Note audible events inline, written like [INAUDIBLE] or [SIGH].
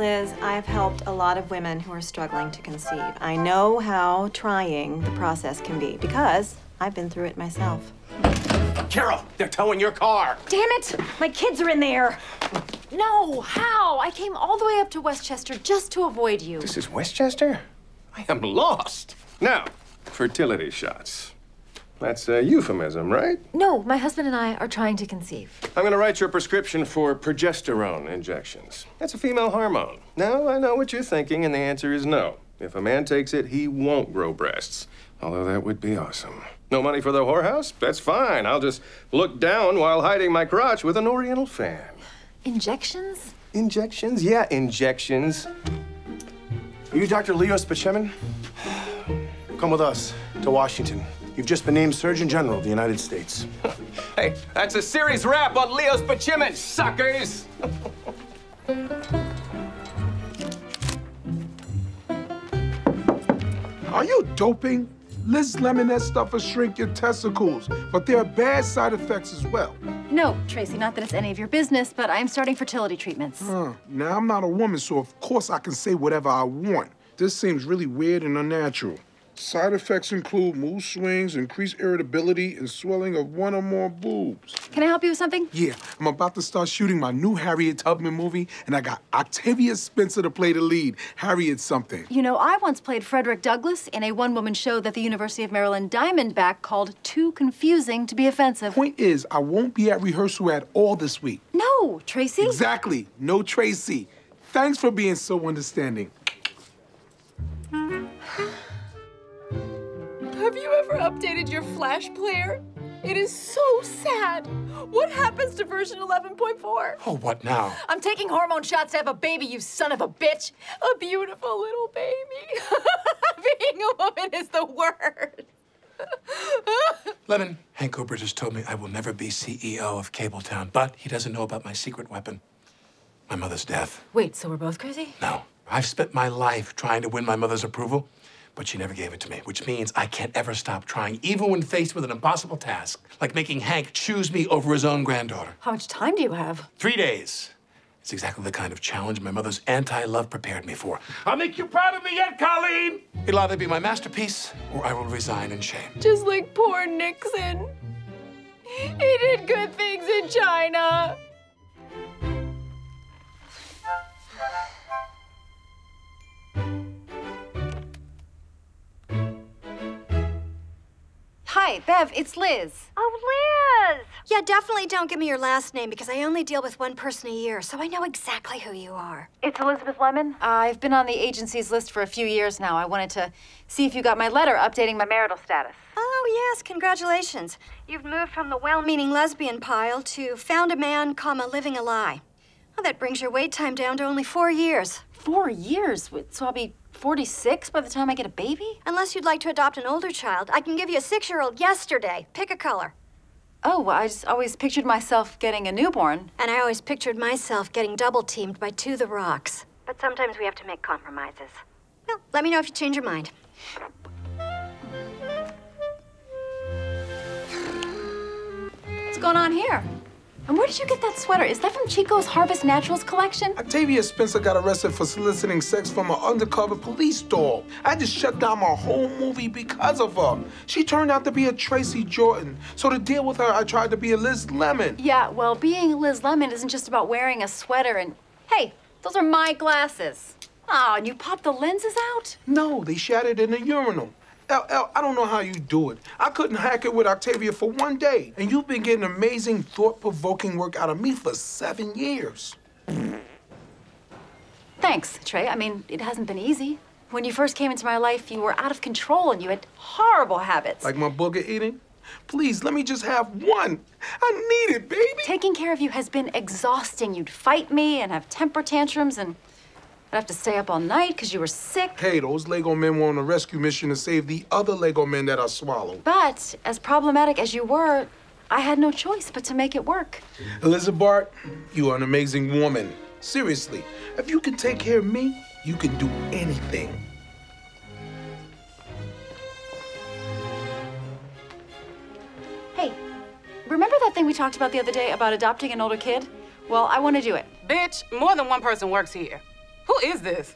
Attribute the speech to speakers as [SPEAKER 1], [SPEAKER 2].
[SPEAKER 1] Liz, I've helped a lot of women who are struggling to conceive. I know how trying the process can be because I've been through it myself.
[SPEAKER 2] Carol, they're towing your car.
[SPEAKER 1] Damn it! My kids are in there.
[SPEAKER 3] No, how? I came all the way up to Westchester just to avoid you.
[SPEAKER 2] This is Westchester? I am lost. Now, fertility shots. That's a euphemism, right?
[SPEAKER 3] No, my husband and I are trying to conceive.
[SPEAKER 2] I'm going to write you a prescription for progesterone injections. That's a female hormone. Now, I know what you're thinking, and the answer is no. If a man takes it, he won't grow breasts. Although that would be awesome. No money for the whorehouse? That's fine. I'll just look down while hiding my crotch with an oriental fan.
[SPEAKER 3] Injections?
[SPEAKER 2] Injections? Yeah, injections. Are you Dr. Leo Spaceman? [SIGHS]
[SPEAKER 4] Come with us to Washington. You've just been named Surgeon General of the United States. [LAUGHS]
[SPEAKER 2] hey, that's a series wrap on Leo's Spaceman, suckers!
[SPEAKER 5] Are you doping? Liz Lemon, that stuff will shrink your testicles, but there are bad side effects as well.
[SPEAKER 3] No, Tracy, not that it's any of your business, but I'm starting fertility treatments.
[SPEAKER 5] Uh, now, I'm not a woman, so of course I can say whatever I want. This seems really weird and unnatural. Side effects include mood swings, increased irritability, and swelling of one or more boobs.
[SPEAKER 3] Can I help you with something?
[SPEAKER 5] Yeah, I'm about to start shooting my new Harriet Tubman movie, and I got Octavia Spencer to play the lead. Harriet something.
[SPEAKER 3] You know, I once played Frederick Douglass in a one-woman show that the University of Maryland Diamondback called Too Confusing to be Offensive.
[SPEAKER 5] Point is, I won't be at rehearsal at all this week.
[SPEAKER 3] No, Tracy.
[SPEAKER 5] Exactly. No Tracy. Thanks for being so understanding.
[SPEAKER 6] Have you ever updated your Flash player? It is so sad. What happens to version 11.4?
[SPEAKER 5] Oh, what now?
[SPEAKER 6] I'm taking hormone shots to have a baby, you son of a bitch. A beautiful little baby. [LAUGHS] Being a woman is the worst. [LAUGHS]
[SPEAKER 7] Lemon, Hank Hooper just told me I will never be CEO of KableTown, but he doesn't know about my secret weapon my mother's death.
[SPEAKER 3] Wait, so we're both crazy?
[SPEAKER 7] No. I've spent my life trying to win my mother's approval, but she never gave it to me, which means I can't ever stop trying, even when faced with an impossible task, like making Hank choose me over his own granddaughter.
[SPEAKER 3] How much time do you have?
[SPEAKER 7] Three days. It's exactly the kind of challenge my mother's anti-love prepared me for. I'll make you proud of me yet, Colleen! It'll either be my masterpiece, or I will resign in shame.
[SPEAKER 6] Just like poor Nixon. He did good things
[SPEAKER 3] Hi, Bev, it's Liz.
[SPEAKER 8] Oh, Liz! Yeah, definitely don't give me your last name because I only deal with one person a year, so I know exactly who you are.
[SPEAKER 3] It's Elizabeth Lemon. Uh, I've been on the agency's list for a few years now. I wanted to see if you got my letter updating my marital status.
[SPEAKER 8] Oh, yes, congratulations. You've moved from the well-meaning lesbian pile to found a man, comma, living a lie. Well, that brings your wait time down to only four years.
[SPEAKER 3] Four years? So I'll be 46 by the time I get a baby?
[SPEAKER 8] Unless you'd like to adopt an older child, I can give you a six-year-old yesterday. Pick a color.
[SPEAKER 3] Oh, well, I just always pictured myself getting a newborn.
[SPEAKER 8] And I always pictured myself getting double-teamed by two the rocks. But sometimes we have to make compromises. Well, let me know if you change your mind.
[SPEAKER 3] What's going on here? And where did you get that sweater? Is that from Chico's Harvest Naturals collection?
[SPEAKER 5] Octavia Spencer got arrested for soliciting sex from an undercover police dog. I just shut down my whole movie because of her. She turned out to be a Tracy Jordan. So to deal with her, I tried to be a Liz Lemon.
[SPEAKER 3] Yeah, well, being Liz Lemon isn't just about wearing a sweater and... Hey, those are my glasses. Oh, and you popped the lenses out?
[SPEAKER 5] No, they shattered in the urinal. El, I don't know how you do it. I couldn't hack it with Octavia for one day, and you've been getting amazing, thought-provoking work out of me for seven years.
[SPEAKER 3] Thanks, Trey. I mean, it hasn't been easy. When you first came into my life, you were out of control and you had horrible habits.
[SPEAKER 5] Like my booger eating? Please, let me just have one. I need it, baby.
[SPEAKER 3] Taking care of you has been exhausting. You'd fight me and have temper tantrums and I'd have to stay up all night because you were sick.
[SPEAKER 5] Hey, those Lego men were on a rescue mission to save the other Lego men that I swallowed.
[SPEAKER 3] But as problematic as you were, I had no choice but to make it work.
[SPEAKER 5] Elizabeth Bart, you are an amazing woman. Seriously, if you can take care of me, you can do anything.
[SPEAKER 3] Hey, remember that thing we talked about the other day about adopting an older kid? Well, I want to do it.
[SPEAKER 9] Bitch, more than one person works here. Is this?